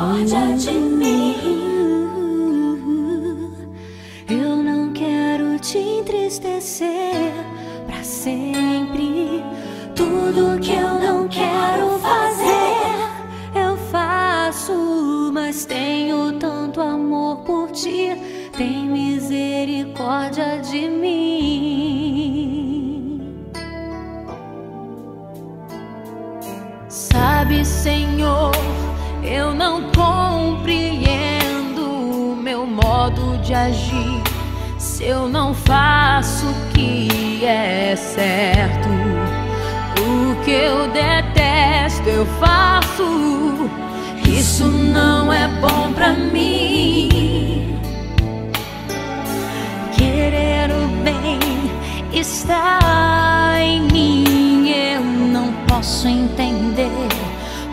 misericórdia de mim. Eu não quero te entristecer para sempre. Tudo que eu não quero fazer, eu faço, mas tenho tanto amor por ti. Tem misericórdia de mim. Não compreendo o meu modo de agir se eu não faço o que é certo. O que eu detesto, eu faço. Isso não é bom pra mim. Querer o bem está em mim. Eu não posso entender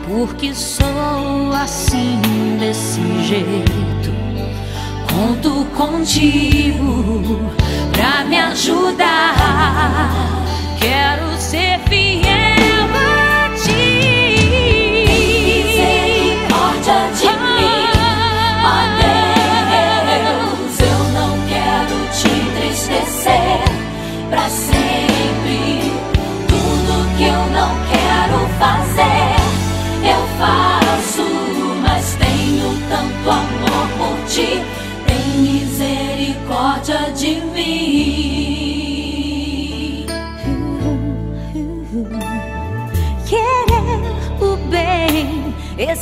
porque sou assim desse jeito. Conto contigo pra me ajudar. Quero ser fiel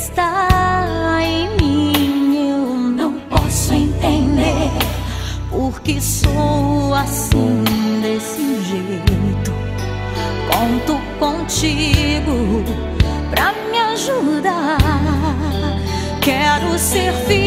está em mim. Eu não posso entender porque sou assim desse jeito. Conto contigo pra me ajudar. Quero ser fiel.